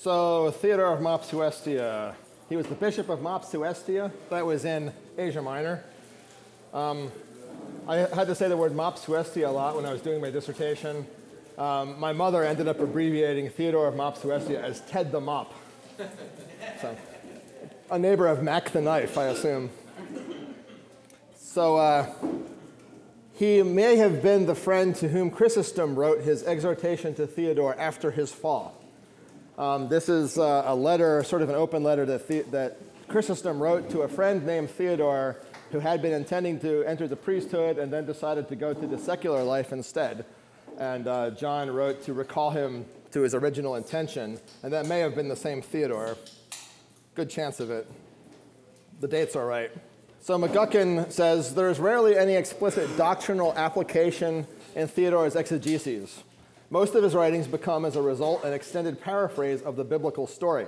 So Theodore of Mopsuestia, he was the bishop of Mopsuestia. That was in Asia Minor. Um, I had to say the word Mopsuestia a lot when I was doing my dissertation. Um, my mother ended up abbreviating Theodore of Mopsuestia as Ted the Mop. So, a neighbor of Mac the Knife, I assume. So uh, he may have been the friend to whom Chrysostom wrote his exhortation to Theodore after his fall. Um, this is uh, a letter, sort of an open letter that, the- that Chrysostom wrote to a friend named Theodore who had been intending to enter the priesthood and then decided to go to the secular life instead. And uh, John wrote to recall him to his original intention, and that may have been the same Theodore. Good chance of it. The dates are right. So McGuckin says there's rarely any explicit doctrinal application in Theodore's exegeses. Most of his writings become, as a result, an extended paraphrase of the biblical story.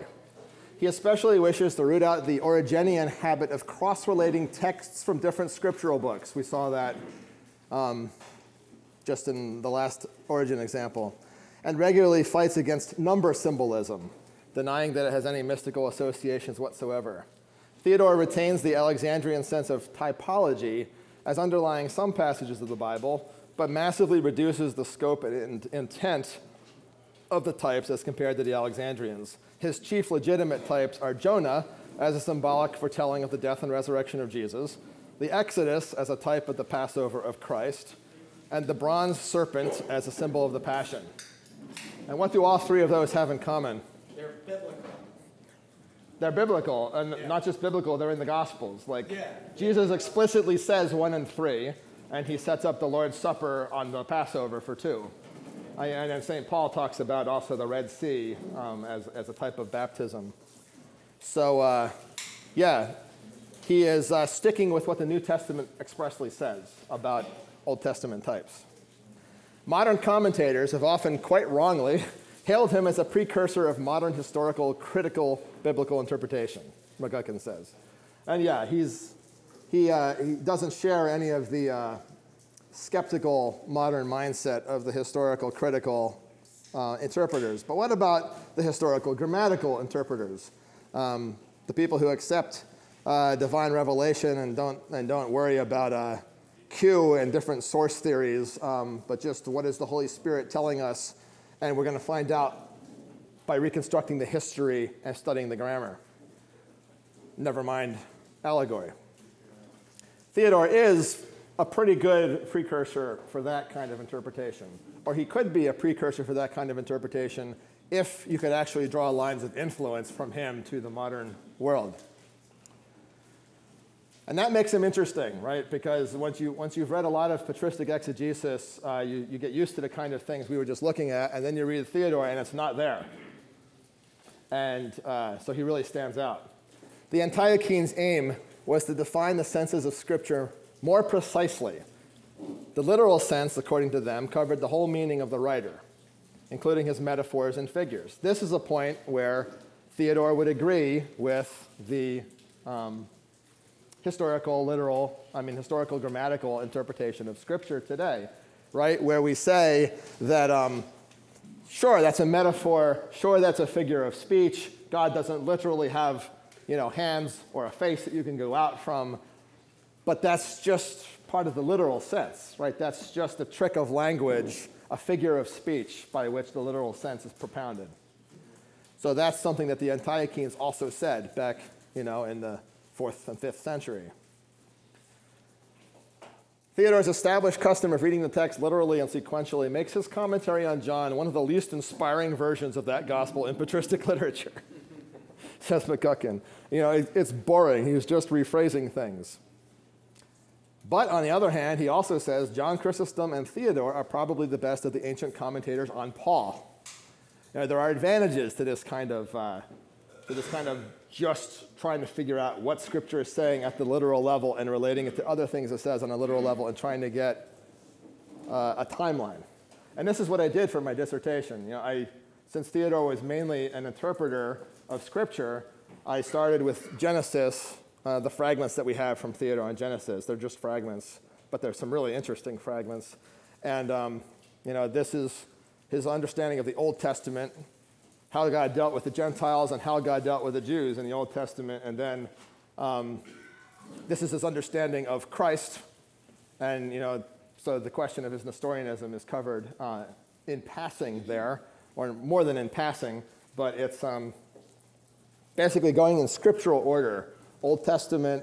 He especially wishes to root out the Origenian habit of cross relating texts from different scriptural books. We saw that um, just in the last Origen example. And regularly fights against number symbolism, denying that it has any mystical associations whatsoever. Theodore retains the Alexandrian sense of typology as underlying some passages of the Bible, but massively reduces the scope and intent of the types as compared to the Alexandrians. His chief legitimate types are Jonah as a symbolic foretelling of the death and resurrection of Jesus, the Exodus as a type of the Passover of Christ, and the bronze serpent as a symbol of the Passion. And what do all three of those have in common? They're biblical. They're biblical, and not just biblical, they're in the Gospels. Like, Yeah. Jesus explicitly says one and three, and he sets up the Lord's Supper on the Passover for two. And then St. Paul talks about also the Red Sea um, as, as a type of baptism. So, uh, yeah, he is uh, sticking with what the New Testament expressly says about Old Testament types. Modern commentators have often quite wrongly hailed him as a precursor of modern historical critical biblical interpretation, McGuckin says. And yeah, he's, he, uh, he doesn't share any of the uh, skeptical modern mindset of the historical critical uh, interpreters. But what about the historical grammatical interpreters? Um, the people who accept uh, divine revelation and don't, and don't worry about uh, Q and different source theories, um, but just what is the Holy Spirit telling us? And we're going to find out by reconstructing the history and studying the grammar. Never mind allegory. Theodore is a pretty good precursor for that kind of interpretation. Or he could be a precursor for that kind of interpretation if you could actually draw lines of influence from him to the modern world. And that makes him interesting, right? Because once, you, once you've read a lot of patristic exegesis, uh, you, you get used to the kind of things we were just looking at, and then you read Theodore and it's not there. And uh, so he really stands out. The Antiochenes' aim was to define the senses of Scripture more precisely. The literal sense, according to them, covered the whole meaning of the writer, including his metaphors and figures. This is a point where Theodore would agree with the um, historical, literal, I mean, historical grammatical interpretation of Scripture today, right? Where we say that, um, sure, that's a metaphor, sure, that's a figure of speech. God doesn't literally have, you know, hands or a face that you can go out from, but that's just part of the literal sense, right? That's just a trick of language, a figure of speech by which the literal sense is propounded. So that's something that the Antiochenes also said back, you know, in the fourth and fifth century. Theodore's established custom of reading the text literally and sequentially makes his commentary on John one of the least inspiring versions of that gospel in patristic literature, says McGuckin. You know, it, it's boring. He's just rephrasing things. But on the other hand, he also says John Chrysostom and Theodore are probably the best of the ancient commentators on Paul. You know, there are advantages to this kind of uh, to this kind of just trying to figure out what Scripture is saying at the literal level and relating it to other things it says on a literal level and trying to get uh, a timeline. And this is what I did for my dissertation. You know, I, since Theodore was mainly an interpreter of Scripture, I started with Genesis, uh, the fragments that we have from Theodore on Genesis. They're just fragments, but there's some really interesting fragments. And um, you know, this is his understanding of the Old Testament how God dealt with the Gentiles and how God dealt with the Jews in the Old Testament. And then um, this is his understanding of Christ. And, you know, so the question of his Nestorianism is covered uh, in passing there, or more than in passing, but it's um, basically going in scriptural order Old Testament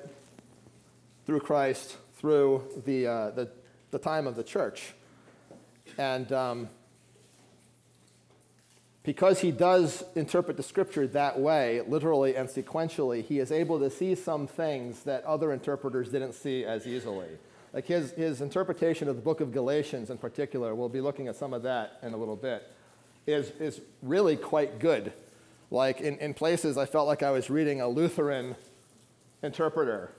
through Christ, through the, uh, the, the, time of the church. And um, because he does interpret the scripture that way, literally and sequentially, he is able to see some things that other interpreters didn't see as easily. Like his, his interpretation of the book of Galatians in particular, we'll be looking at some of that in a little bit, is, is really quite good. Like in, in places, I felt like I was reading a Lutheran interpreter.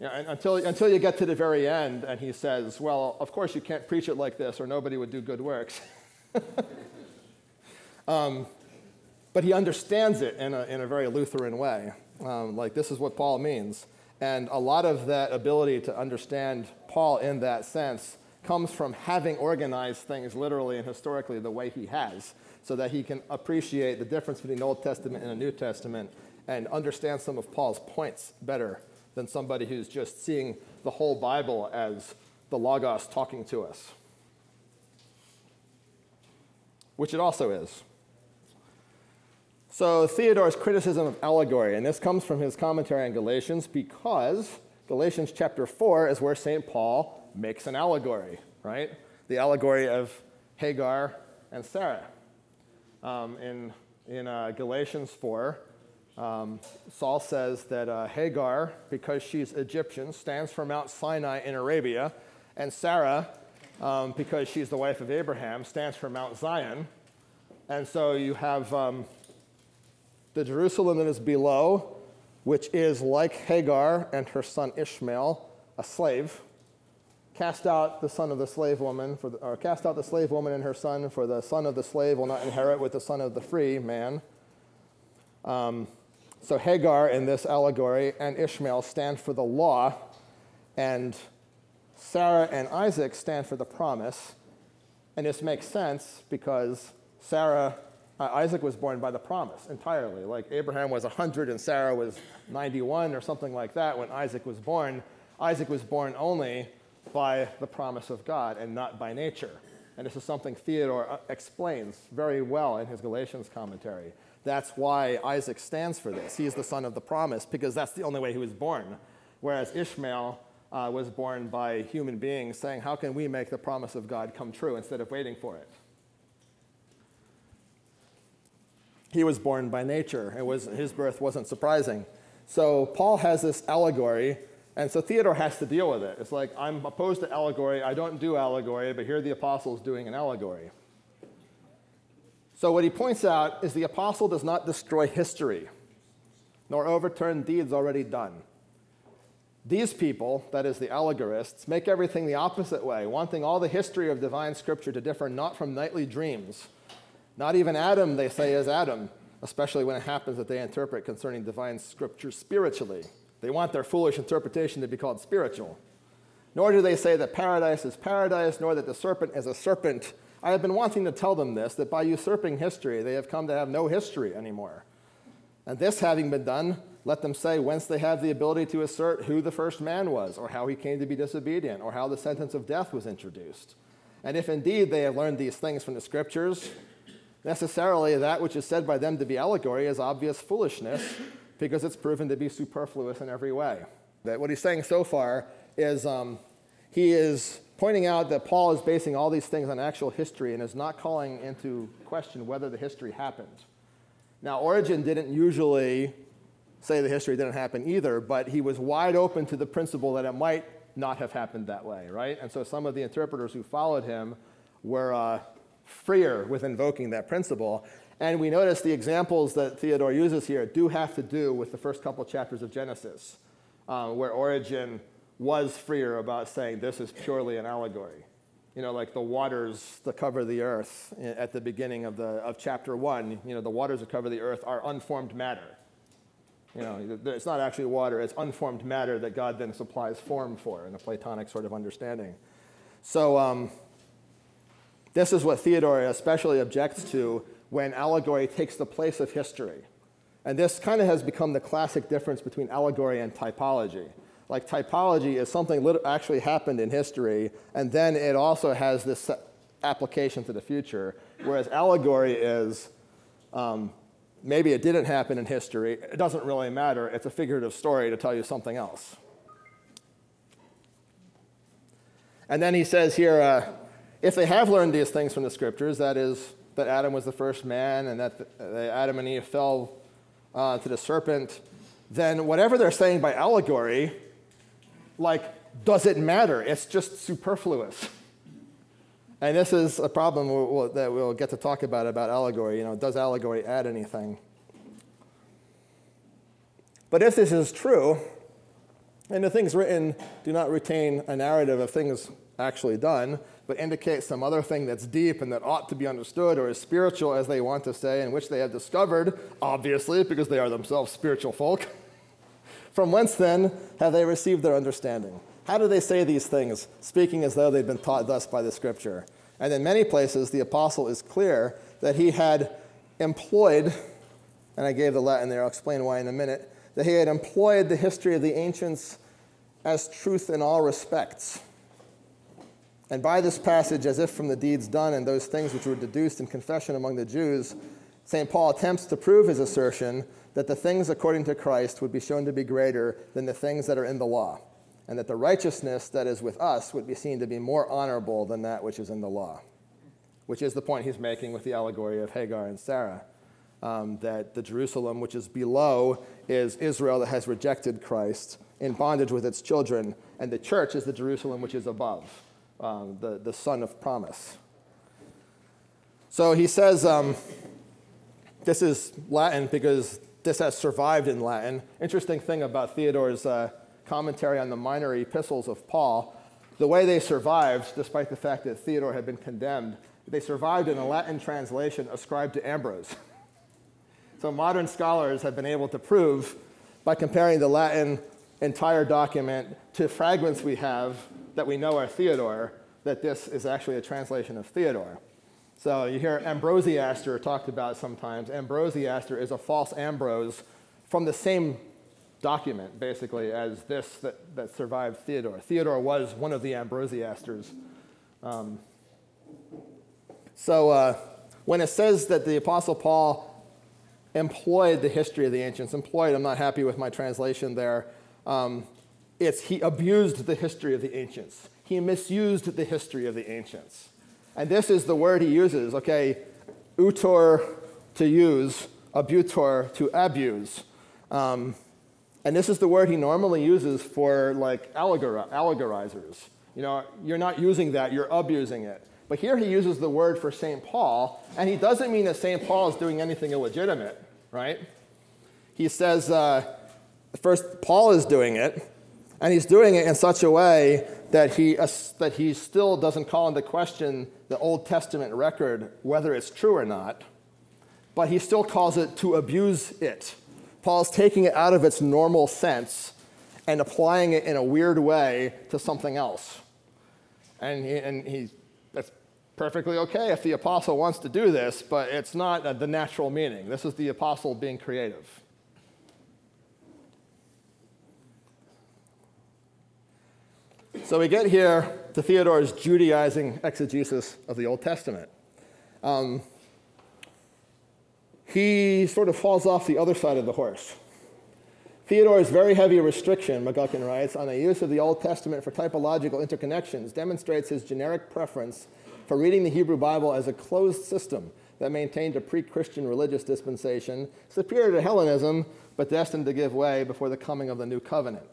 You know, until, until you get to the very end and he says, Well, of course you can't preach it like this or nobody would do good works. Um, but he understands it in a, in a very Lutheran way. Um, like, this is what Paul means. And a lot of that ability to understand Paul in that sense comes from having organized things literally and historically the way he has, so that he can appreciate the difference between Old Testament and the New Testament and understand some of Paul's points better than somebody who's just seeing the whole Bible as the Logos talking to us, which it also is. So, Theodore's criticism of allegory, and this comes from his commentary on Galatians because Galatians chapter 4 is where St. Paul makes an allegory, right? The allegory of Hagar and Sarah. Um, in in uh, Galatians 4, um, Saul says that uh, Hagar, because she's Egyptian, stands for Mount Sinai in Arabia, and Sarah, um, because she's the wife of Abraham, stands for Mount Zion. And so you have um, the Jerusalem that is below, which is like Hagar and her son Ishmael, a slave. Cast out the son of the slave woman, for the, or cast out the slave woman and her son, for the son of the slave will not inherit with the son of the free man. Um, so Hagar in this allegory and Ishmael stand for the law, and Sarah and Isaac stand for the promise. And this makes sense because Sarah uh, Isaac was born by the promise entirely. Like Abraham was 100 and Sarah was 91 or something like that when Isaac was born. Isaac was born only by the promise of God and not by nature. And this is something Theodore uh, explains very well in his Galatians commentary. That's why Isaac stands for this. He is the son of the promise because that's the only way he was born. Whereas Ishmael uh, was born by human beings saying, How can we make the promise of God come true instead of waiting for it? he was born by nature. It was, his birth wasn't surprising. So Paul has this allegory, and so Theodore has to deal with it. It's like, I'm opposed to allegory. I don't do allegory, but here the apostles doing an allegory. So what he points out is the apostle does not destroy history, nor overturn deeds already done. These people, that is the allegorists, make everything the opposite way, wanting all the history of divine scripture to differ not from nightly dreams not even Adam, they say, is Adam, especially when it happens that they interpret concerning divine scripture spiritually. They want their foolish interpretation to be called spiritual. Nor do they say that paradise is paradise, nor that the serpent is a serpent. I have been wanting to tell them this, that by usurping history, they have come to have no history anymore. And this having been done, let them say whence they have the ability to assert who the first man was, or how he came to be disobedient, or how the sentence of death was introduced. And if indeed they have learned these things from the scriptures, Necessarily, that which is said by them to be allegory is obvious foolishness because it's proven to be superfluous in every way. That what he's saying so far is um, he is pointing out that Paul is basing all these things on actual history and is not calling into question whether the history happened. Now, Origen didn't usually say the history didn't happen either, but he was wide open to the principle that it might not have happened that way, right? And so some of the interpreters who followed him were uh, freer with invoking that principle. And we notice the examples that Theodore uses here do have to do with the first couple chapters of Genesis, uh, where Origen was freer about saying this is purely an allegory. You know, like the waters that cover the earth at the beginning of, the, of chapter one, you know, the waters that cover the earth are unformed matter. You know, it's not actually water, it's unformed matter that God then supplies form for in a Platonic sort of understanding. So, um, this is what Theodore especially objects to when allegory takes the place of history. And this kind of has become the classic difference between allegory and typology. Like typology is something actually happened in history, and then it also has this application to the future, whereas allegory is um, maybe it didn't happen in history. It doesn't really matter. It's a figurative story to tell you something else. And then he says here uh, if they have learned these things from the scriptures, that is, that Adam was the first man and that the, Adam and Eve fell uh, to the serpent, then whatever they're saying by allegory, like, does it matter? It's just superfluous. And this is a problem we'll, we'll, that we'll get to talk about about allegory. You know, does allegory add anything? But if this is true, and the things written do not retain a narrative of things actually done, but indicate some other thing that's deep and that ought to be understood or is spiritual, as they want to say, and which they have discovered, obviously, because they are themselves spiritual folk. From whence then have they received their understanding? How do they say these things, speaking as though they'd been taught thus by the scripture? And in many places, the apostle is clear that he had employed, and I gave the Latin there, I'll explain why in a minute, that he had employed the history of the ancients as truth in all respects and by this passage, as if from the deeds done and those things which were deduced in confession among the Jews, St. Paul attempts to prove his assertion that the things according to Christ would be shown to be greater than the things that are in the law, and that the righteousness that is with us would be seen to be more honorable than that which is in the law, which is the point he's making with the allegory of Hagar and Sarah. Um, that the Jerusalem which is below is Israel that has rejected Christ in bondage with its children, and the church is the Jerusalem which is above um, the, the son of promise. So he says, um, this is Latin because this has survived in Latin. Interesting thing about Theodore's uh, commentary on the minor epistles of Paul, the way they survived, despite the fact that Theodore had been condemned, they survived in a Latin translation ascribed to Ambrose. so modern scholars have been able to prove by comparing the Latin entire document to fragments we have that we know are Theodore, that this is actually a translation of Theodore. So you hear Ambrosiaster talked about sometimes. Ambrosiaster is a false Ambrose from the same document, basically, as this that, that survived Theodore. Theodore was one of the Ambrosiasters. Um, so uh, when it says that the Apostle Paul employed the history of the ancients, employed, I'm not happy with my translation there. Um, it's he abused the history of the ancients. He misused the history of the ancients. And this is the word he uses, okay? Utor to use, abutor to abuse. Um, and this is the word he normally uses for like allegor- allegorizers. You know, you're not using that, you're abusing it. But here he uses the word for St. Paul, and he doesn't mean that St. Paul is doing anything illegitimate, right? He says, uh, first, Paul is doing it, and he's doing it in such a way that he, uh, that he still doesn't call into question the Old Testament record, whether it's true or not, but he still calls it to abuse it. Paul's taking it out of its normal sense and applying it in a weird way to something else. And, he, and he, that's perfectly okay if the apostle wants to do this, but it's not uh, the natural meaning. This is the apostle being creative. So we get here to Theodore's Judaizing exegesis of the Old Testament. Um, he sort of falls off the other side of the horse. Theodore's very heavy restriction, McGuckin writes, on the use of the Old Testament for typological interconnections demonstrates his generic preference for reading the Hebrew Bible as a closed system that maintained a pre Christian religious dispensation, superior to Hellenism, but destined to give way before the coming of the new covenant.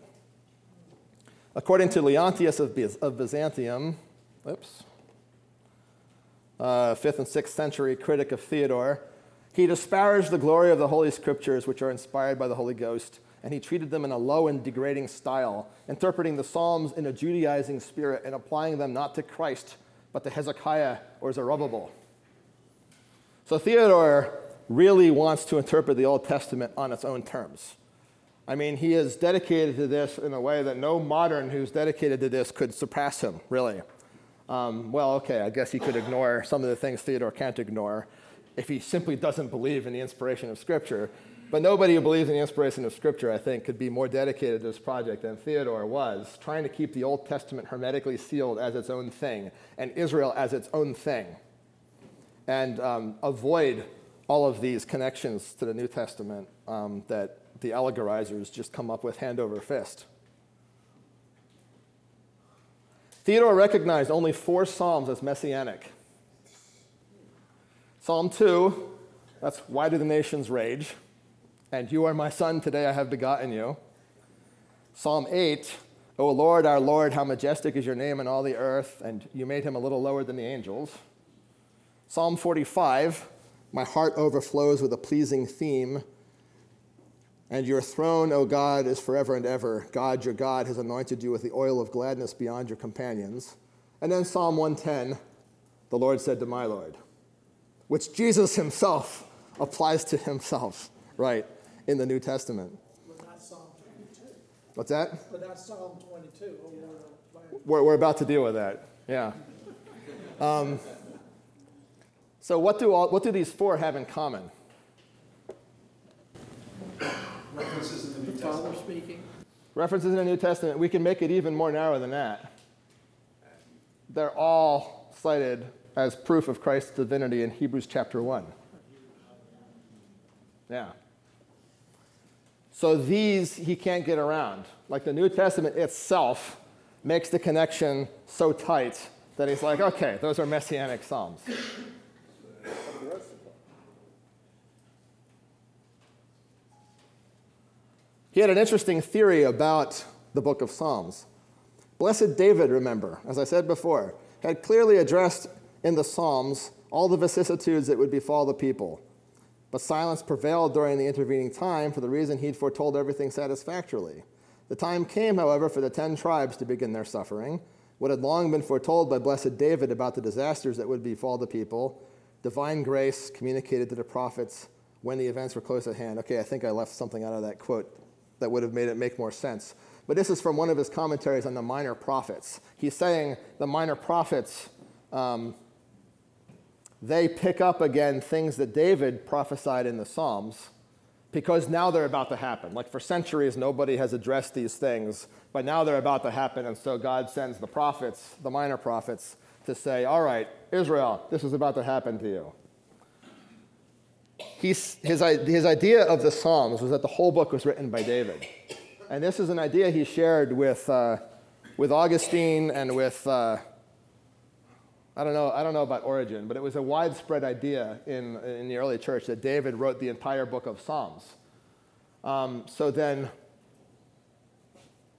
According to Leontius of, of Byzantium, oops, uh, 5th and 6th century critic of Theodore, he disparaged the glory of the Holy Scriptures, which are inspired by the Holy Ghost, and he treated them in a low and degrading style, interpreting the Psalms in a Judaizing spirit and applying them not to Christ, but to Hezekiah or Zerubbabel. So Theodore really wants to interpret the Old Testament on its own terms. I mean, he is dedicated to this in a way that no modern who's dedicated to this could surpass him, really. Um, well, okay, I guess he could ignore some of the things Theodore can't ignore. if he simply doesn't believe in the inspiration of Scripture. But nobody who believes in the inspiration of Scripture, I think, could be more dedicated to this project than Theodore was, trying to keep the Old Testament hermetically sealed as its own thing and Israel as its own thing, and um, avoid all of these connections to the New Testament um, that the allegorizers just come up with hand over fist. Theodore recognized only four Psalms as messianic. Psalm 2, that's why do the nations rage? And you are my son, today I have begotten you. Psalm 8, O Lord, our Lord, how majestic is your name in all the earth, and you made him a little lower than the angels. Psalm 45, my heart overflows with a pleasing theme. And your throne, O God, is forever and ever. God, your God, has anointed you with the oil of gladness beyond your companions. And then Psalm 110, the Lord said to my Lord, which Jesus himself applies to himself, right, in the New Testament. Psalm 22. What's that? But not Psalm 22. Oh, Lord, oh, We're, we're about to deal with that, yeah. Um, so, what do, all, what do these four have in common? References in the New The Testament. Speaking. References in the New Testament, we can make it even more narrow than that. They're all cited as proof of Christ's divinity in Hebrews chapter 1. Yeah. So these he can't get around. Like the New Testament itself makes the connection so tight that he's like, okay, those are messianic psalms. He had an interesting theory about the book of Psalms. Blessed David, remember, as I said before, had clearly addressed in the Psalms all the vicissitudes that would befall the people. But silence prevailed during the intervening time for the reason he'd foretold everything satisfactorily. The time came, however, for the ten tribes to begin their suffering. What had long been foretold by blessed David about the disasters that would befall the people, divine grace communicated to the prophets when the events were close at hand. Okay, I think I left something out of that quote that would have made it make more sense. But this is from one of his commentaries on the minor prophets. He's saying the minor prophets, um, they pick up again things that David prophesied in the Psalms because now they're about to happen. Like for centuries, nobody has addressed these things, but now they're about to happen. And so God sends the prophets, the minor prophets, to say, All right, Israel, this is about to happen to you. He's, his, his idea of the Psalms was that the whole book was written by David. And this is an idea he shared with, uh, with Augustine and with, uh, I, don't know, I don't know about Origen, but it was a widespread idea in, in the early church that David wrote the entire book of Psalms. Um, so then,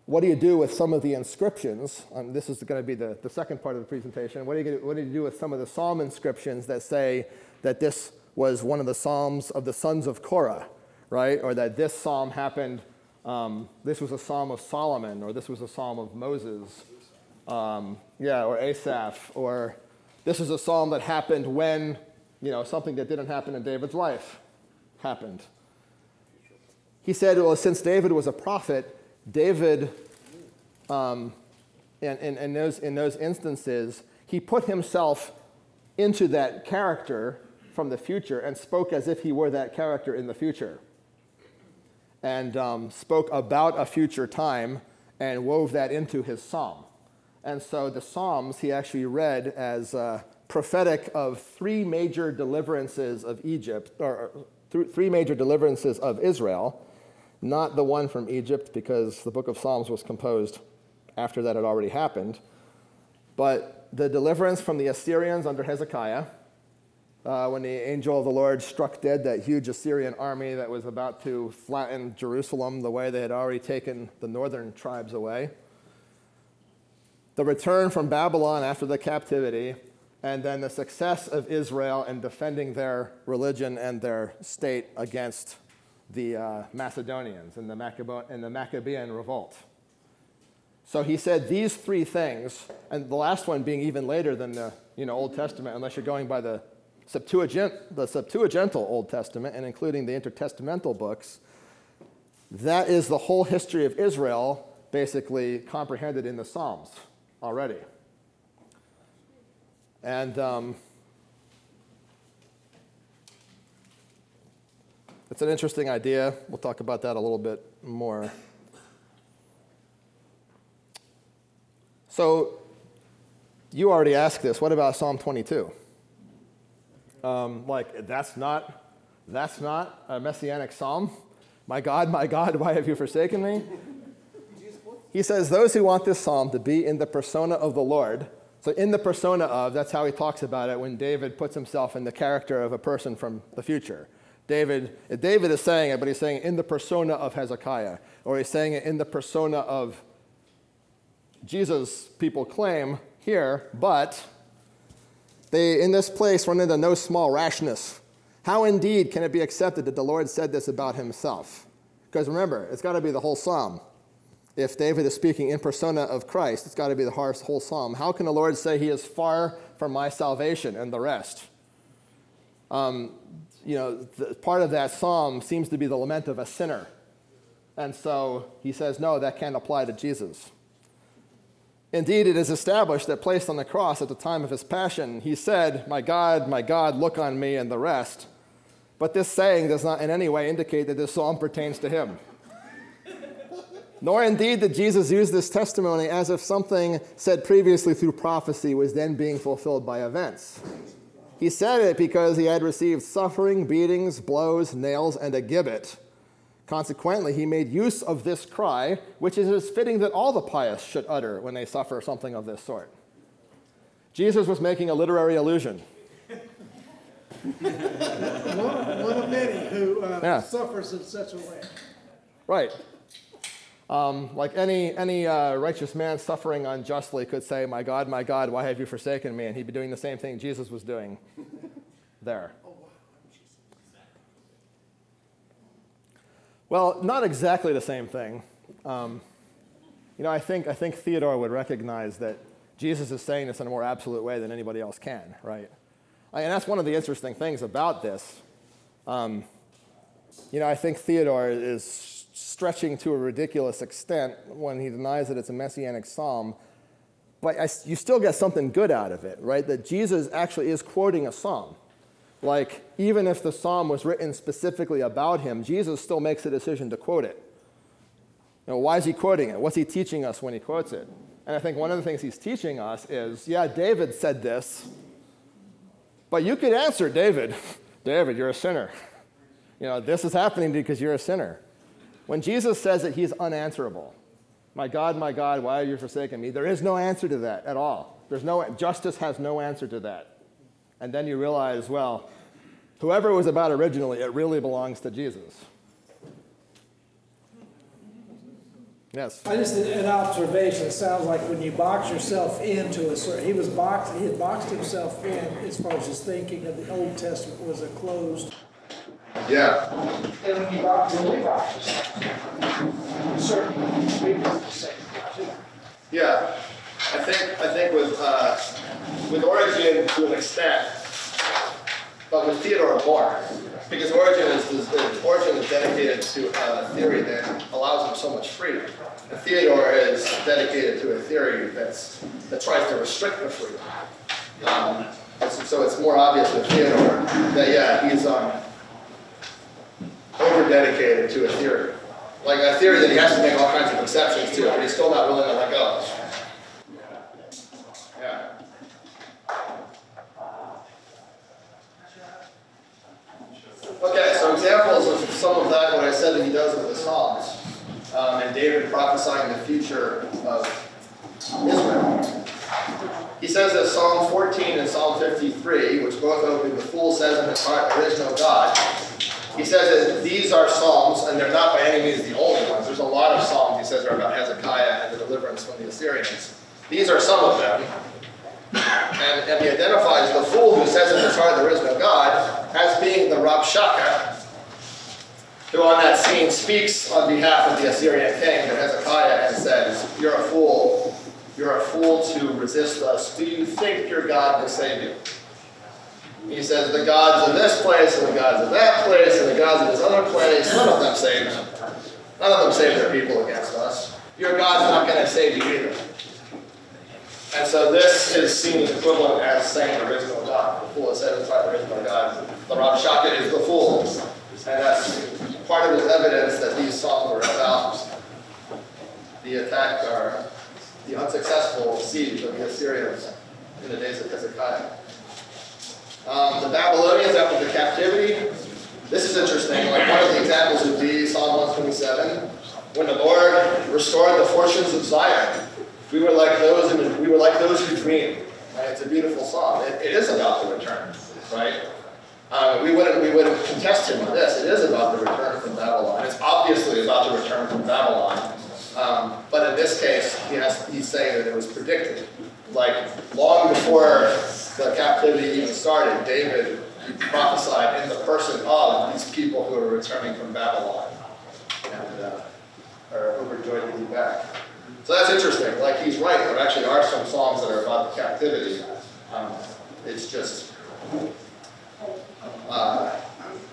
what do you do with some of the inscriptions? Um, this is going to be the, the second part of the presentation. What do, you, what do you do with some of the psalm inscriptions that say that this was one of the psalms of the sons of Korah, right? Or that this psalm happened, um, this was a psalm of Solomon, or this was a psalm of Moses, um, yeah, or Asaph, or this is a psalm that happened when, you know, something that didn't happen in David's life happened. He said, well, since David was a prophet, David, um, in, those, in those instances, he put himself into that character from the future and spoke as if he were that character in the future. And um, spoke about a future time and wove that into his psalm. And so the Psalms he actually read as uh, prophetic of three major deliverances of Egypt, or th- three major deliverances of Israel, not the one from Egypt because the book of Psalms was composed after that had already happened, but the deliverance from the Assyrians under Hezekiah, uh, when the angel of the Lord struck dead that huge Assyrian army that was about to flatten Jerusalem the way they had already taken the northern tribes away. The return from Babylon after the captivity, and then the success of Israel in defending their religion and their state against the uh, Macedonians in the, Maccabo- the Maccabean revolt. So he said these three things, and the last one being even later than the you know, Old Testament, unless you're going by the Septuagint, the Septuagintal Old Testament and including the intertestamental books, that is the whole history of Israel basically comprehended in the Psalms already. And um, It's an interesting idea. We'll talk about that a little bit more. So, you already asked this. What about Psalm 22? Um, like, that's not, that's not a messianic psalm. My God, my God, why have you forsaken me? He says, Those who want this psalm to be in the persona of the Lord, so in the persona of, that's how he talks about it when David puts himself in the character of a person from the future. David, David is saying it, but he's saying it in the persona of Hezekiah, or he's saying it in the persona of Jesus, people claim here, but they in this place run into no small rashness. How indeed can it be accepted that the Lord said this about himself? Because remember, it's got to be the whole psalm. If David is speaking in persona of Christ, it's got to be the whole psalm. How can the Lord say he is far from my salvation and the rest? Um, you know, the, part of that psalm seems to be the lament of a sinner. And so he says, no, that can't apply to Jesus. Indeed, it is established that placed on the cross at the time of his passion, he said, My God, my God, look on me, and the rest. But this saying does not in any way indicate that this psalm pertains to him. Nor indeed did Jesus use this testimony as if something said previously through prophecy was then being fulfilled by events. He said it because he had received suffering, beatings, blows, nails, and a gibbet. Consequently, he made use of this cry, which is as fitting that all the pious should utter when they suffer something of this sort. Jesus was making a literary allusion. One, one of many who uh, Yeah. suffers in such a way. Right. Um, like any, any uh, righteous man suffering unjustly could say, My God, my God, why have you forsaken me? And he'd be doing the same thing Jesus was doing there. Well, not exactly the same thing. Um, you know, I think, I think Theodore would recognize that Jesus is saying this in a more absolute way than anybody else can, right? And that's one of the interesting things about this. Um, you know, I think Theodore is stretching to a ridiculous extent when he denies that it's a messianic psalm, but I, you still get something good out of it, right? That Jesus actually is quoting a psalm. Like, even if the psalm was written specifically about him, Jesus still makes a decision to quote it. You know, why is he quoting it? What's he teaching us when he quotes it? And I think one of the things he's teaching us is yeah, David said this, but you could answer David, David, you're a sinner. You know, this is happening because you're a sinner. When Jesus says that he's unanswerable, my God, my God, why have you forsaken me? There is no answer to that at all. There's no, justice has no answer to that. And then you realize, well, whoever it was about originally, it really belongs to Jesus. Yes. I just an observation. It sounds like when you box yourself into a certain, he was boxed. He had boxed himself in as far as his thinking of the Old Testament was a closed. Yeah. And when you box, when you box yourself, certain people say, too. Yeah. I think I think with uh, with Origen to an extent, but with Theodore more, because Origen is, is Origen is dedicated to a theory that allows him so much freedom. And Theodore is dedicated to a theory that's that tries to restrict the freedom. Um, so it's more obvious with Theodore that yeah he's um, over dedicated to a theory, like a theory that he has to make all kinds of exceptions to, but he's still not willing to let go. of. Yeah. Okay, so examples of some of that, what I said that he does with the Psalms, um, and David prophesying the future of Israel. He says that Psalm 14 and Psalm 53, which both open, the fool says in his heart, there is no God. He says that these are Psalms, and they're not by any means the only ones. There's a lot of Psalms, he says, are about Hezekiah and the deliverance from the Assyrians. These are some of them. And, and he identifies the fool who says in his heart there is no God as being the Rabshakeh, who on that scene speaks on behalf of the Assyrian king Hezekiah and says, You're a fool. You're a fool to resist us. Do you think your God will save you? He says, The gods of this place and the gods of that place and the gods of this other place, none of them saved. None of them saved their people against us. Your God's not going to save you either. And so this is seen as equivalent as saying no God. The fool is no God. The Rabshakeh is the fool. And that's part of the evidence that these songs were about the attack or the unsuccessful siege of the Assyrians in the days of Hezekiah. Um, the Babylonians after the captivity, this is interesting. Like one of the examples would be Psalm 127, when the Lord restored the fortunes of Zion. We were like those, in, we were like those who dream. Right? It's a beautiful song. It, it is about the return, right? Uh, we wouldn't we wouldn't contest him on this. It is about the return from Babylon. It's obviously about the return from Babylon. Um, but in this case, he has, he's saying that it was predicted. Like long before the captivity even started, David prophesied in the person of these people who are returning from Babylon and uh, are overjoyed to be back. So that's interesting. Like he's right. There actually are some songs that are about the captivity. Um, it's just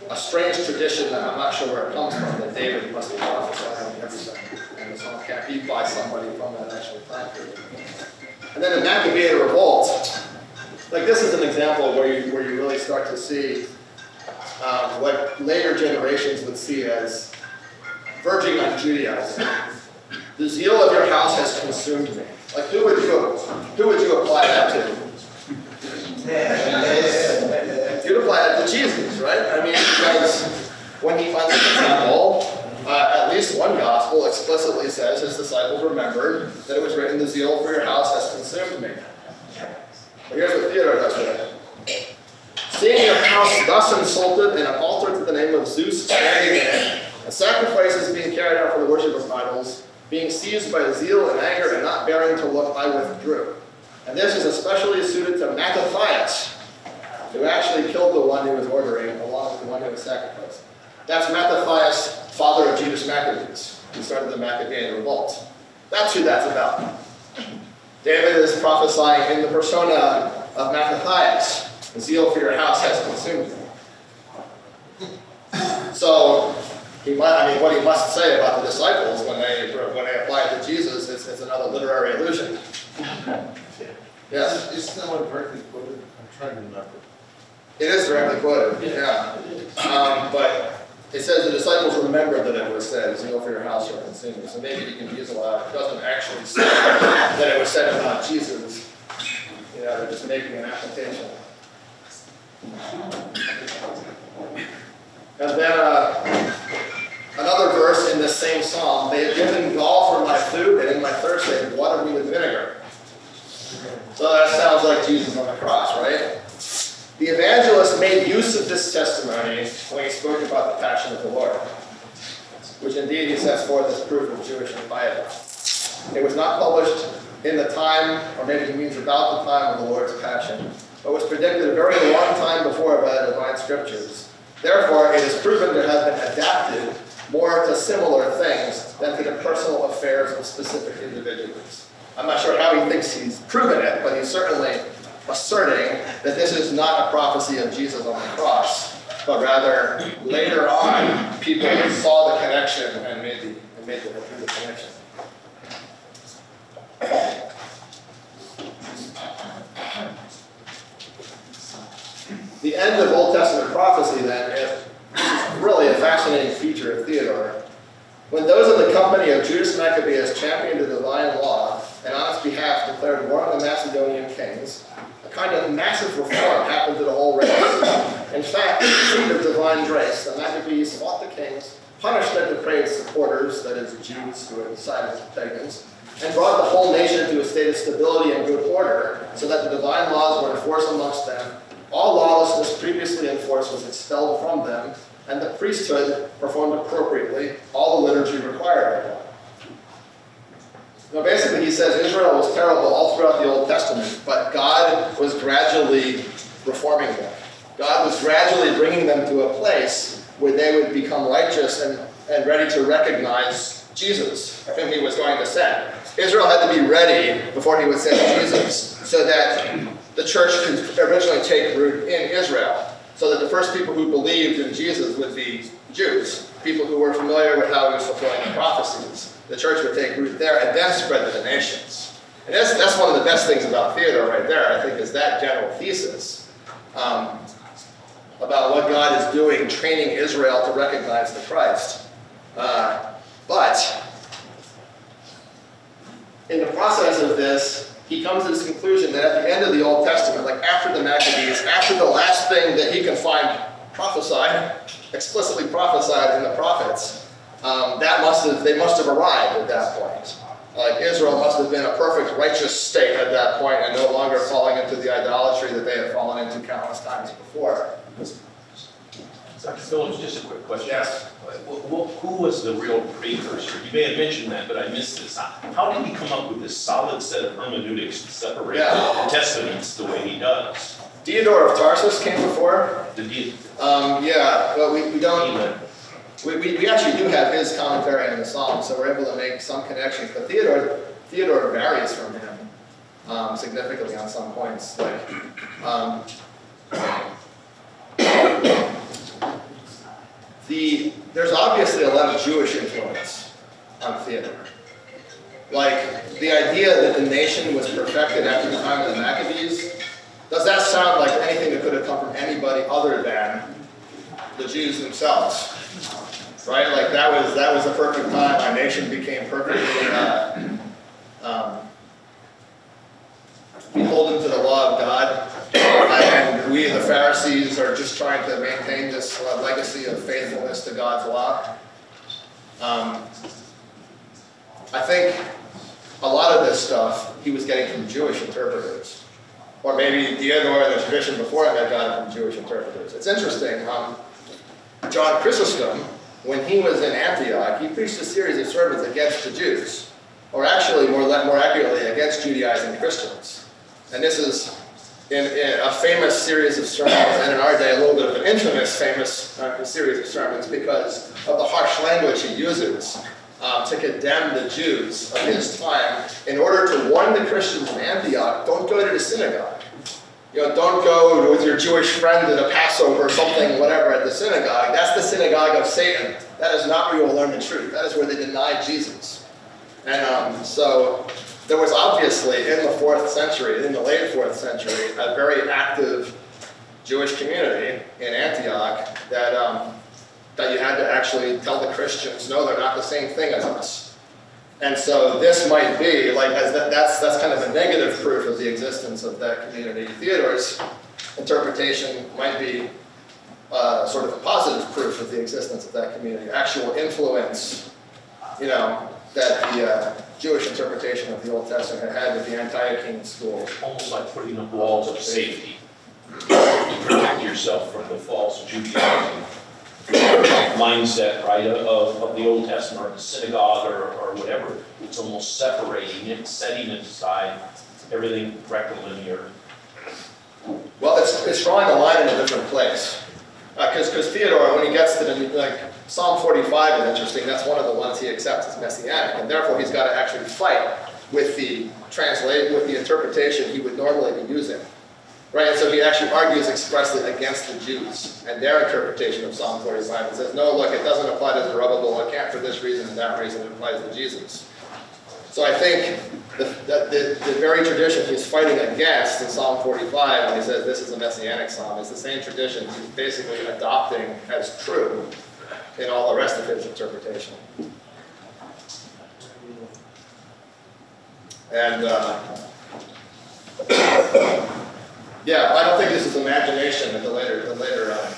a strange tradition that I'm not sure where it comes from. That David must be prophesying everything, and the song can't be by somebody from that actual time period. And then the Maccabean revolt. Like this is an example where you where you really start to see um, what later generations would see as verging on Judaism. The zeal of your house has consumed me. Like who would you who would you apply that to? Apply that to Jesus, right? I mean, because when he finds the temple, uh, at least one gospel explicitly says his disciples remembered that it was written, "The zeal for your house has consumed me." But here's what Theodore does with it. Seeing your house thus insulted and an altar to the name of Zeus standing in it, and sacrifices being carried out for the worship of idols, being seized by zeal and anger and not bearing to look, I withdrew. And this is especially suited to Mattathias, who actually killed the one who was ordering along with the one who was sacrificing. That's Mattathias, father of Judas Maccabeus, who started the Maccabean revolt. That's who that's about. David is prophesying in the persona of Mattathias. The zeal for your house has consumed you. So, he might, I mean, what he must say about the disciples when they when they apply it to Jesus is, is another literary allusion. Yes, Isn't that one directly quoted? I'm trying to remember. It is directly quoted. Yeah, um, but it says the disciples remembered that it was said, "Zeal for your house shall consume you." So maybe he can use a lot. It doesn't actually say that it was said about Jesus. You know, they're just making an application. And then uh, another verse in this same psalm, they have given gall for my food, and in my thirst they have watered me with vinegar. So that sounds like Jesus on the cross, right? The evangelist made use of this testimony when he spoke about the passion of the Lord, which indeed he sets forth as proof of Jewish piety. It was not published in the time, or maybe he means about the time of the Lord's passion, but was predicted a very long time before by the divine scriptures. Therefore, it is proven to have been adapted more to similar things than to the personal affairs of specific individuals. I'm not sure how he thinks he's proven it, but he certainly asserting that this is not a prophecy of Jesus on the cross, but rather later on, people saw the connection and made the, and made the, the connection. The end of Old Testament prophecy, then, is really a fascinating feature of Theodore. When those in the company of Judas Maccabeus championed the divine law and on its behalf declared war on the Macedonian kings, kind of massive reform happened to the whole race. In fact, the seed of divine grace, the Maccabees fought the kings, punished their depraved supporters, that is, Jews who had sided with pagans, and brought the whole nation to a state of stability and good order, so that the divine laws were enforced amongst them. All lawlessness previously enforced was expelled from them, and the priesthood performed appropriately all the liturgy required of them. Now, basically, he says Israel was terrible all throughout the Old Testament, but God was gradually reforming them. God was gradually bringing them to a place where they would become righteous and, and ready to recognize Jesus, whom he was going to send. Israel had to be ready before he would send Jesus, so that the church could originally take root in Israel. So that the first people who believed in Jesus would be Jews, people who were familiar with how he was fulfilling the prophecies. The church would take root there and then spread to the nations. And that's, that's one of the best things about Theodore right there, I think, is that general thesis. Um, about what God is doing, training Israel to recognize the Christ. Uh, but in the process of this, he comes to this conclusion that at the end of the Old Testament, like after the Maccabees, after the last thing that he can find prophesied, explicitly prophesied in the prophets, um, that must have they must have arrived at that point. Like Israel must have been a perfect righteous state at that point and no longer falling into the idolatry that they had fallen into countless times before. Dr. Phillips, just a quick question. Yes. Wh- wh- Who was the real precursor? You may have mentioned that, but I missed this. How did he come up with this solid set of hermeneutics to separate Yeah. the testaments the way he does? Diodore of Tarsus came before. Did he, Um, yeah, but we, we don't. We, we, we actually do have his commentary on the Psalms, so we're able to make some connections. But Theodore Theodore varies from him um, significantly on some points. Like, um, the there's obviously a lot of Jewish influence on Theodore. Like the idea that the nation was perfected after the time of the Maccabees. Does that sound like anything that could have come from anybody other than the Jews themselves? Right? Like that was that was the perfect time. Our nation became perfectly uh, um, beholden to the law of God, and we, the Pharisees, are just trying to maintain this uh, legacy of faithfulness to God's law. Um, I think a lot of this stuff he was getting from Jewish interpreters, or maybe Theodore and the tradition before him had gotten from Jewish interpreters. It's interesting. Um, John Chrysostom, when he was in Antioch, he preached a series of sermons against the Jews, or actually, more, more accurately, against Judaizing Christians. And this is in, in a famous series of sermons, and in our day, a little bit of an infamous famous uh, series of sermons because of the harsh language he uses um, to condemn the Jews of his time in order to warn the Christians in Antioch, don't go to the synagogue. You know, don't go with your Jewish friend to the Passover or something, whatever, at the synagogue. That's the synagogue of Satan. That is not where you will learn the truth. That is where they deny Jesus. And um, so there was obviously in the fourth century, in the late fourth century, a very active Jewish community in Antioch that um, that you had to actually tell the Christians, no, they're not the same thing as us. And so this might be like as that, that's that's kind of a negative proof of the existence of that community. Theodore's interpretation might be uh, sort of a positive proof of the existence of that community, actual influence, you know, that the uh, Jewish interpretation of the Old Testament had with the Antiochean school. almost like putting up walls of safety to protect yourself from the false Judaizing mindset, right, of, of the Old Testament or the synagogue or, or whatever. It's almost separating it, setting it aside, everything rectilinear. Well, it's, it's drawing the line in a different place. Uh, because because Theodore, when he gets to the, like, Psalm 45 is interesting, that's one of the ones he accepts as messianic, and therefore he's got to actually fight with the translate, with the interpretation he would normally be using. Right, and so he actually argues expressly against the Jews and their interpretation of Psalm 45 and says, no, look, it doesn't apply to Zerubbabel, it can't for this reason and that reason, it applies to Jesus. So I think the, that the, the very tradition he's fighting against in Psalm 45 when he says this is a messianic psalm is the same tradition he's basically adopting as true in all the rest of his interpretation. And uh, yeah, I don't think this is imagination that the later the later uh,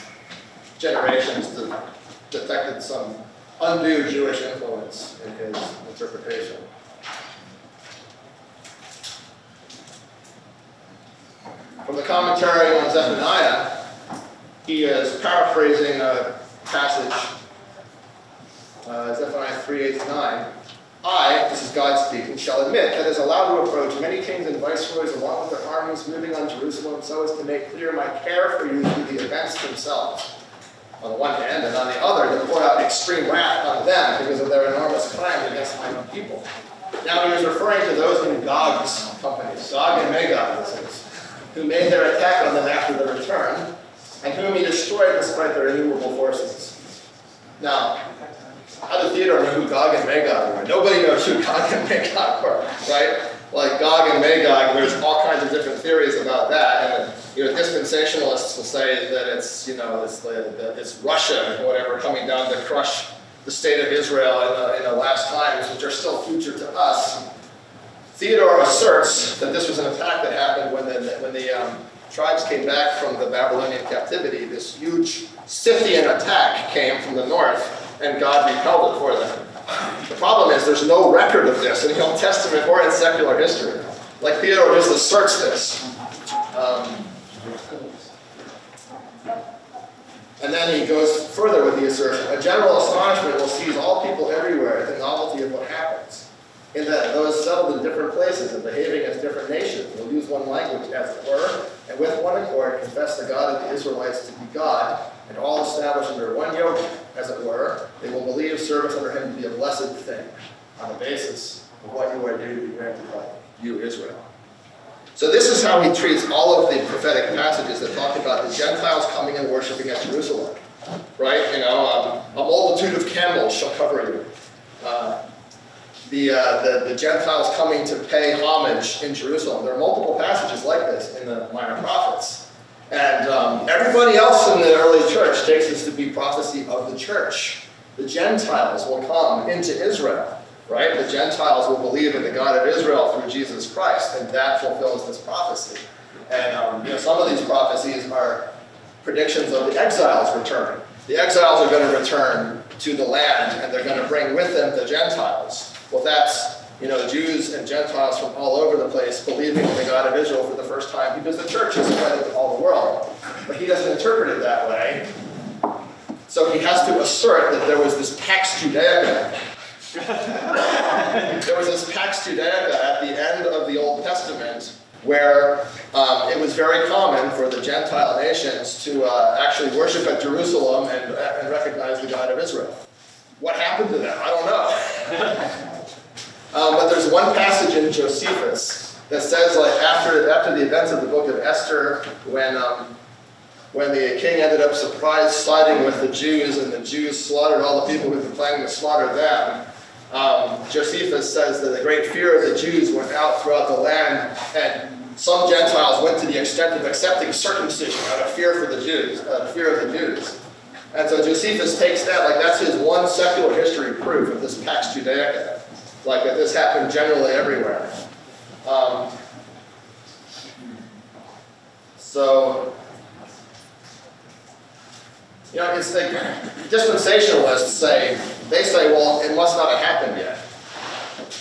generations de- detected some undue Jewish influence in his interpretation. From the commentary on Zephaniah, he is paraphrasing a passage, uh, Zephaniah 3, 8 to 9. I, this is God speaking, shall admit that as allowed to approach many kings and viceroys along with their armies moving on Jerusalem so as to make clear my care for you through the events themselves. On the one hand, and on the other, to pour out extreme wrath on them because of their enormous crimes against my own people. Now he was referring to those in Gog's companies, Gog and Magog, who made their attack on them after their return, and whom he destroyed despite their innumerable forces. Now, how did Theodore know who Gog and Magog were? Nobody knows who Gog and Magog were, right? Like Gog and Magog, there's all kinds of different theories about that, and you know, dispensationalists will say that it's, you know, it's, it's Russia or whatever coming down to crush the state of Israel in the, in the last times, which are still future to us. Theodore asserts that this was an attack that happened when the, when the um, tribes came back from the Babylonian captivity. This huge Scythian attack came from the north, and God repelled it for them. The problem is there's no record of this in the Old Testament or in secular history. Like Theodore just asserts this. Um, and then he goes further with the assertion. A general astonishment will seize all people everywhere at the novelty of what happens. In that those settled in different places and behaving as different nations will use one language, as it were, and with one accord confess the God of the Israelites to be God, and all established under one yoke, as it were, they will believe service under him to be a blessed thing, on the basis of what you are due to be granted by you, Israel. So this is how he treats all of the prophetic passages that talk about the Gentiles coming and worshiping at Jerusalem. Right? You know, um, a multitude of camels shall cover you. Uh, the, uh, the, the Gentiles coming to pay homage in Jerusalem. There are multiple passages like this in the minor prophets. And um, everybody else in the early church takes this to be prophecy of the church. The Gentiles will come into Israel right? The Gentiles will believe in the God of Israel through Jesus Christ, and that fulfills this prophecy. And um, you know, some of these prophecies are predictions of the exiles returning. The exiles are going to return to the land, and they're going to bring with them the Gentiles. Well, that's you know Jews and Gentiles from all over the place believing in the God of Israel for the first time because the church is spread to all the world. But he doesn't interpret it that way. So he has to assert that there was this Pax Judaica there was this Pax Judaica at the end of the Old Testament where um, it was very common for the Gentile nations to uh, actually worship at Jerusalem and, and recognize the God of Israel. What happened to them? I don't know. um, but there's one passage in Josephus that says, like, after, after the events of the book of Esther, when, um, when the king ended up surprise siding with the Jews and the Jews slaughtered all the people who were planning to slaughter them, um, Josephus says that the great fear of the Jews went out throughout the land, and some Gentiles went to the extent of accepting circumcision out of fear for the Jews, out of fear of the Jews. And so Josephus takes that, like that's his one secular history proof of this Pax Judaica, like that this happened generally everywhere. Um, so, you know, it's like dispensationalists say they say, well, it must not have happened yet.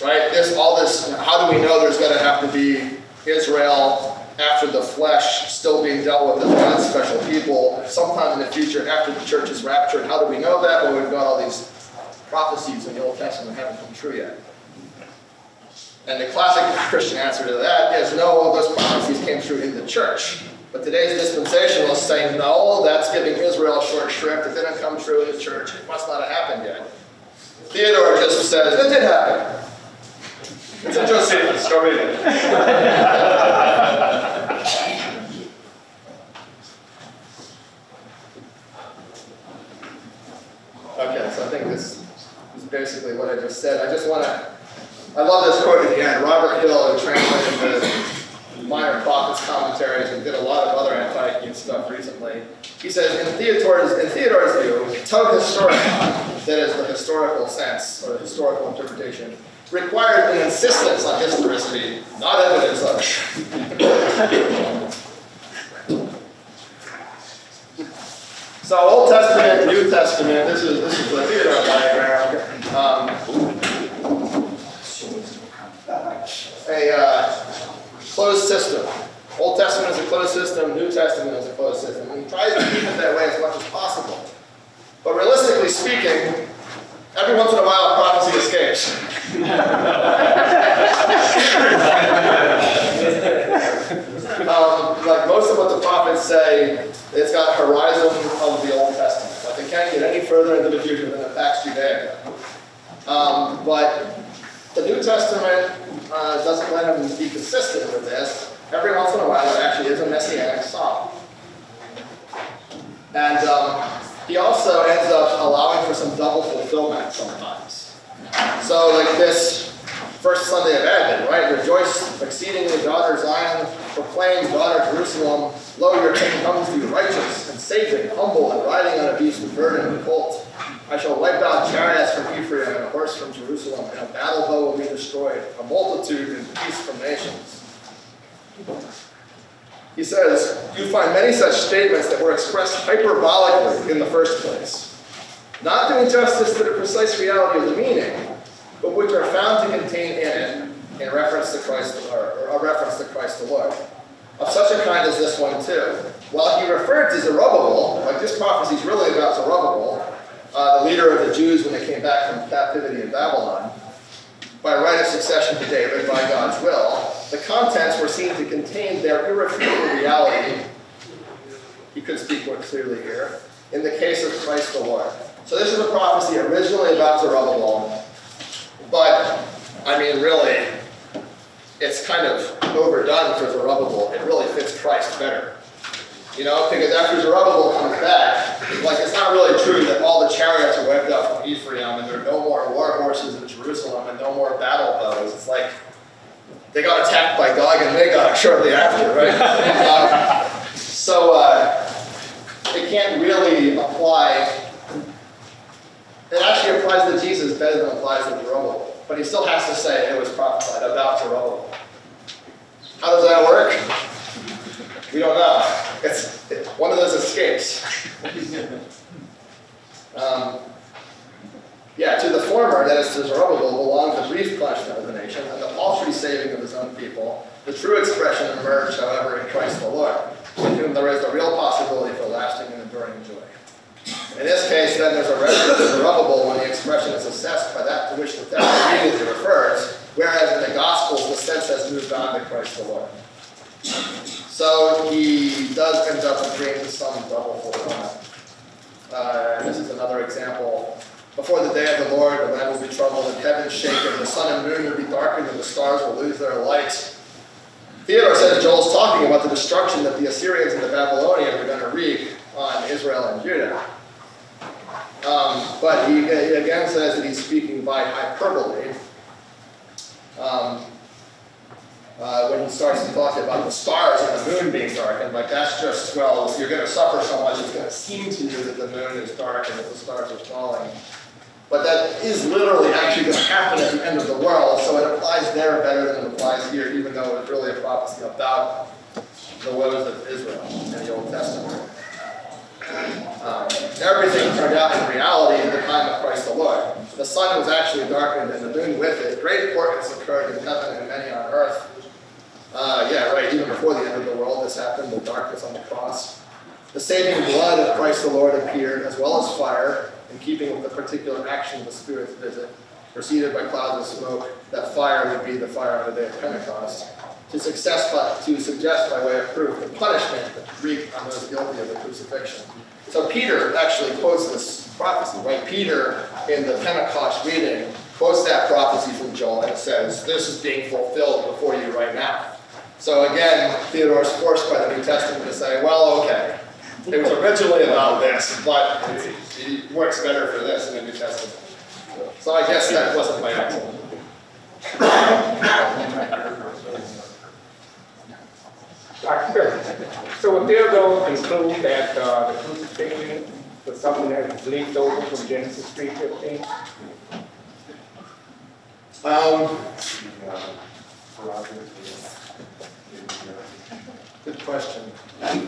Right? This, all this, how do we know there's going to have to be Israel after the flesh still being dealt with as God's special people sometime in the future after the church is raptured? How do we know that? Well, we've got all these prophecies in the Old Testament haven't come true yet. And the classic Christian answer to that is no, all those prophecies came true in the church. But today's dispensationalists say, no, that's giving Israel short shrift. It didn't come true in the church. It must not have happened yet. Theodore just says, it did happen. It's a Josephus. Go read it. okay, so I think this is basically what I just said. I just want to, I love this quote at the end. Robert Hill, who translated the minor prophets commentaries and did a lot of other anti stuff recently. He says, in Theodore's, in Theodore's view, toe historic that is the historical sense or historical interpretation, required an insistence on historicity, not evidence of so Old Testament, New Testament, this is this is the Theodore diagram. Um, a uh, closed system. Old Testament is a closed system, New Testament is a closed system. And he tries to keep it that way as much as possible. But realistically speaking, every once in a while a prophecy escapes. um, like most of what the prophets say, it's got horizon of the Old Testament. Like they can't get any further into the future than the Pax Judaica. Um, but the New Testament uh, doesn't let him be consistent with this. Every once in a while, it actually is a messianic psalm. And um, he also ends up allowing for some double fulfillment sometimes. So like this first Sunday of Advent, right? Rejoice exceedingly, daughter Zion, Proclaim, daughter Jerusalem, lo, your king comes to you, righteous and saving, humble, and riding on a beast of burden and colt. I shall wipe out chariots from Ephraim and a horse from Jerusalem, and a battle bow will be destroyed, a multitude and peace from nations. He says, You find many such statements that were expressed hyperbolically in the first place, not doing justice to the precise reality of the meaning, but which are found to contain in it, in reference to Christ, or, or a reference to Christ the Lord. Of such a kind as this one too. While he referred to Zerubbabel, like this prophecy is really about Zerubbabel, uh, the leader of the Jews when they came back from captivity in Babylon, by right of succession to David by God's will, the contents were seen to contain their irrefutable reality. He could speak more clearly here. In the case of Christ the Lord. So this is a prophecy originally about Zerubbabel, but I mean, really, it's kind of overdone for Zerubbabel. It really fits Christ better. You know, because after Zerubbabel comes back, like it's not really true that all the chariots are wiped out from Ephraim and there are no more war horses in Jerusalem and no more battle bows. It's like they got attacked by Gog and Magog shortly after, right? um, so uh, it can't really apply. It actually applies to Jesus better than it applies to Jeroboam. But he still has to say it was prophesied about Jeroboam. How does that work? We don't know. It's one of those escapes. Um, yeah, to the former, that is to Zerubbabel, belonged the brief punishment of the nation and the paltry saving of his own people. The true expression emerged, however, in Christ the Lord, in whom there is the real possibility for lasting and enduring joy. In this case, then, there's a reference to Zerubbabel when the expression is assessed by that to which the text immediately refers, whereas in the Gospels, the sense has moved on to Christ the Lord. So he does end up agreeing to some double fulfillment. Uh, this is another example. Before the day of the Lord, the land will be troubled, and heaven shaken, the sun and moon will be darkened, and the stars will lose their light. Theodore says Joel's talking about the destruction that the Assyrians and the Babylonians are going to wreak on Israel and Judah. Um, but he, again says that he's speaking by hyperbole. Um, uh, when he starts to talk about the stars and the moon being darkened, like that's just, well, you're going to suffer so much, it's going to seem to you that the moon is dark and that the stars are falling. But that is literally actually going to happen at the end of the world, so it applies there better than it applies here, even though it's really a prophecy about the woes of Israel in the Old Testament. Um, everything turned out in reality in the time of Christ the Lord. The sun was actually darkened and the moon with it. Great portents occurred in heaven and many on earth. Uh, yeah, right, even before the end of the world, this happened, the darkness on the cross. The saving blood of Christ the Lord appeared, as well as fire, in keeping with the particular action of the Spirit's visit, preceded by clouds of smoke. That fire would be the fire of the day of Pentecost. To, success by, to suggest by way of proof the punishment that wreaked on those guilty of the crucifixion. So Peter actually quotes this prophecy, right? Peter, in the Pentecost reading, quotes that prophecy from Joel and says, This is being fulfilled before you right now. So again, Theodore is forced by the New Testament to say, well, okay, it was originally about this, but it works better for this in the New Testament. So I guess that wasn't my accident. So would Theodore conclude that uh, the crucifixion was something that leaked over from Genesis 3.15? Um, good question. I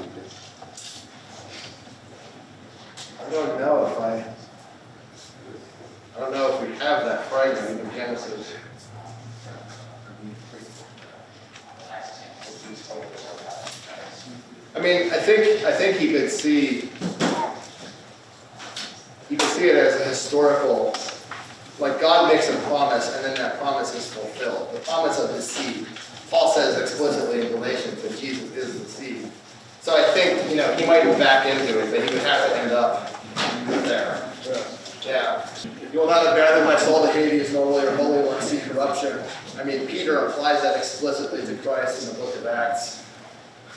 don't know if I, I don't know if we have that fragment in Genesis. I mean, I think, I think he could see, he could see it as a historical, like God makes a promise and then that promise is fulfilled. The promise of his seed. Paul says explicitly in Galatians that Jesus is the seed. So I think, you know, he might back into it, but he would have to end up there. Yeah. You will not abandon my soul to Hades, nor will your Holy One see corruption. I mean, Peter applies that explicitly to Christ in the book of Acts.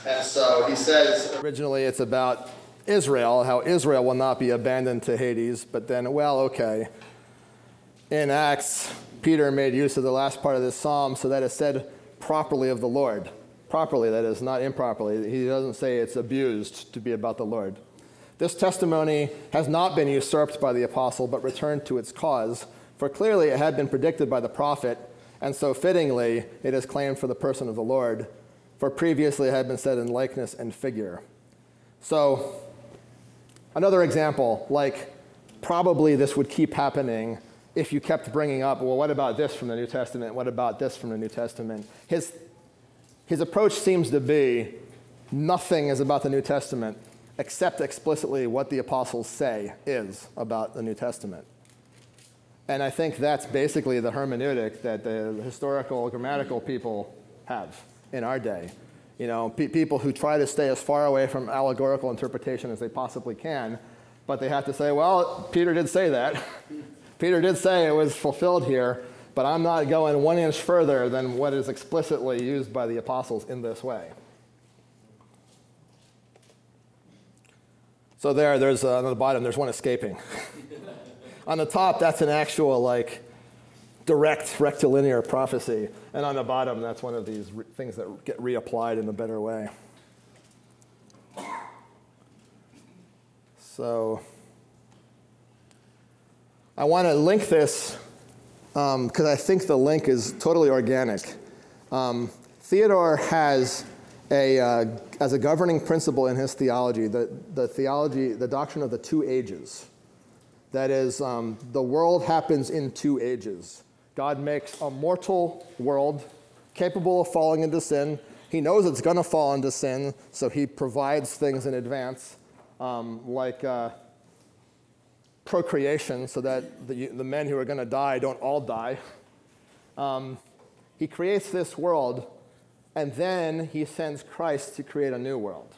And so he says originally it's about Israel, how Israel will not be abandoned to Hades, but then, well, okay. In Acts, Peter made use of the last part of this psalm so that it said properly of the Lord. properly, that is, not improperly. He doesn't say it's abused to be about the Lord. This testimony has not been usurped by the apostle, but returned to its cause, for clearly it had been predicted by the prophet, and so fittingly it is claimed for the person of the Lord, for previously it had been said in likeness and figure. So, another example, like probably this would keep happening if you kept bringing up, well, what about this from the New Testament? What about this from the New Testament? His, his approach seems to be nothing is about the New Testament except explicitly what the apostles say is about the New Testament. And I think that's basically the hermeneutic that the historical, grammatical people have in our day. You know, pe- people who try to stay as far away from allegorical interpretation as they possibly can, but they have to say, well, Peter did say that. Peter did say it was fulfilled here, but I'm not going one inch further than what is explicitly used by the apostles in this way. So there, there's uh, on the bottom, there's one escaping. on the top, that's an actual like direct rectilinear prophecy, and on the bottom, that's one of these things that get reapplied in a better way. So I want to link this because um, I think the link is totally organic. Um, Theodore has a, uh, as a governing principle in his theology, the, the theology, the doctrine of the two ages. That is, um, the world happens in two ages. God makes a mortal world capable of falling into sin. He knows it's going to fall into sin, so he provides things in advance, um, like uh, procreation, so that the, the men who are going to die don't all die. Um, he creates this world and then he sends Christ to create a new world.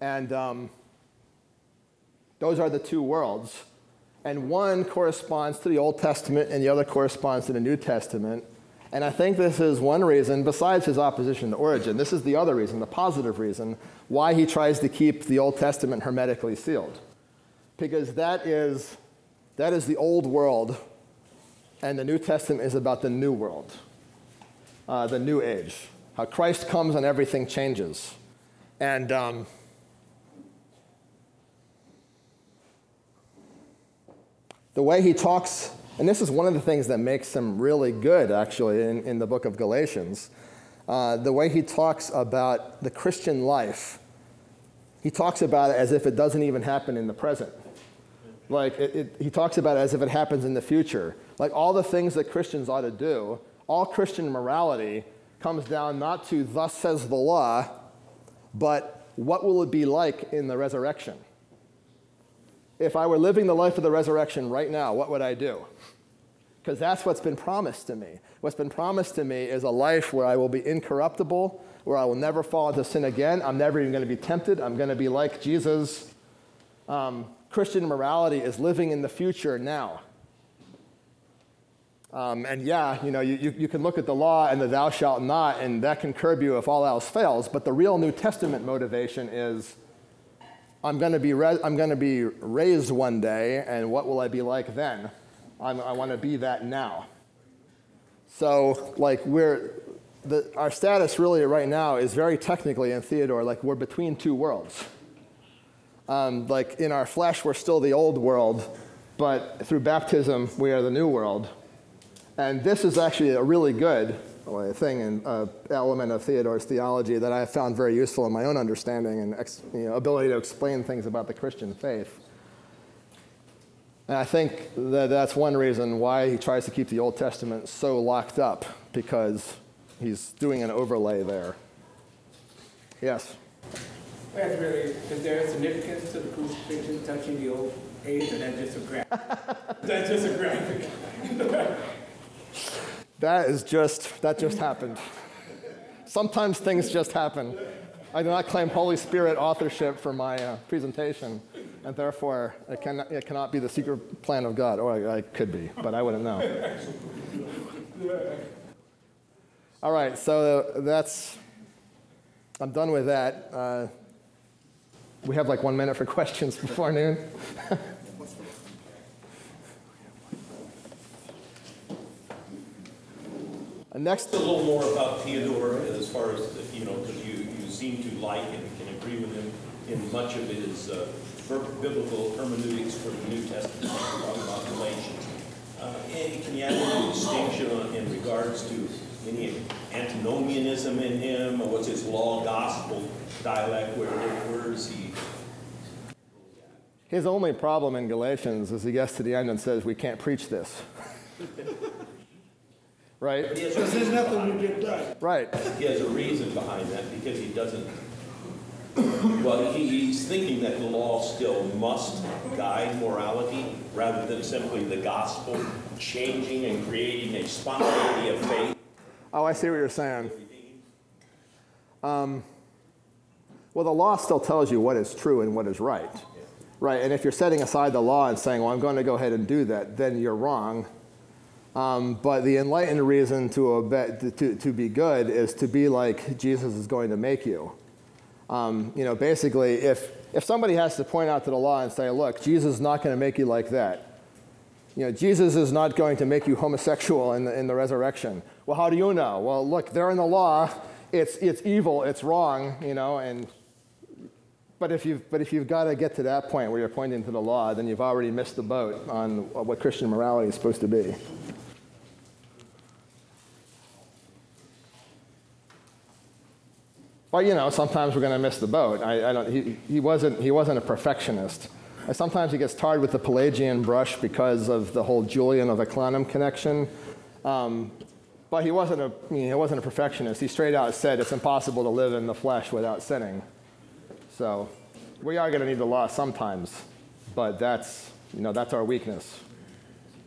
And um, those are the two worlds. And one corresponds to the Old Testament, and the other corresponds to the New Testament. And I think this is one reason, besides his opposition to Origen, this is the other reason, the positive reason, why he tries to keep the Old Testament hermetically sealed. Because that is, that is the old world, and the New Testament is about the new world uh, the new age, how Christ comes and everything changes. And um, the way he talks, and this is one of the things that makes him really good, actually, in, in the book of Galatians. Uh, the way he talks about the Christian life, he talks about it as if it doesn't even happen in the present. Like, it, it, he talks about it as if it happens in the future. Like, all the things that Christians ought to do all Christian morality comes down not to thus says the law, but what will it be like in the resurrection? If I were living the life of the resurrection right now, what would I do? Because that's what's been promised to me. What's been promised to me is a life where I will be incorruptible, where I will never fall into sin again. I'm never even going to be tempted. I'm going to be like Jesus. Um, Christian morality is living in the future now. Um, and yeah, you know, you, you, you, can look at the law and the thou shalt not, and that can curb you if all else fails. But the real New Testament motivation is I'm going to be, I'm going to be raised one day, and what will I be like then? I'm, i want to be that now. So, like, we're, the, our status really right now is very technically in Theodore, like, we're between two worlds. Um, like, in our flesh, we're still the old world, but through baptism, we are the new world. And this is actually a really good thing and uh, element of Theodore's theology that I found very useful in my own understanding and you know, ability to explain things about the Christian faith. And I think that that's one reason why he tries to keep the Old Testament so locked up, because he's doing an overlay there. Yes? That's really, is there a significance to the crucifixion touching the old age, or that's just a graphic? that's just a graphic. That is just, that just happened. Sometimes things just happen. I do not claim Holy Spirit authorship for my uh, presentation, and therefore it, can, it cannot be the secret plan of God. Or I, I could be, but I wouldn't know. All right, so that's, I'm done with that. Uh, we have like one minute for questions before noon. And next, A little more about Theodore as far as, you know, because you, you seem to like and can agree with him in much of his uh, biblical hermeneutics for the New Testament, talking about Galatians. Uh, Can you add any distinction on- in regards to any antinomianism in him, or what's his law gospel dialect, where, where is he? his only problem in Galatians is he gets to the end and says, We can't preach this. right? He Because there's nothing behind Uh, get done. Right. He has a reason behind that, because he doesn't, well, he, he's thinking that the law still must guide morality, rather than simply the gospel changing and creating a spontaneity of faith. Oh, I see what you're saying. Um, well, the law still tells you what is true and what is right. Right, and if you're setting aside the law and saying, well, I'm going to go ahead and do that, then you're wrong. Um, but the enlightened reason to, to, to be good is to be like Jesus is going to make you. Um, you know, basically, if, if somebody has to point out to the law and say, look, Jesus is not going to make you like that, you know, Jesus is not going to make you homosexual in the, in the resurrection. Well, how do you know? Well, look, they're in the law. It's, it's evil. It's wrong, you know, and but if you've, but if you've got to get to that point where you're pointing to the law, then you've already missed the boat on what Christian morality is supposed to be. But you know, sometimes we're going to miss the boat. I, I don't, he, he, wasn't, he wasn't a perfectionist. Sometimes he gets tarred with the Pelagian brush because of the whole Julian of Eclanum connection. Um, but he wasn't, a, I mean, he wasn't a perfectionist. He straight out said it's impossible to live in the flesh without sinning. So we are going to need the law sometimes, but that's, you know, that's our weakness.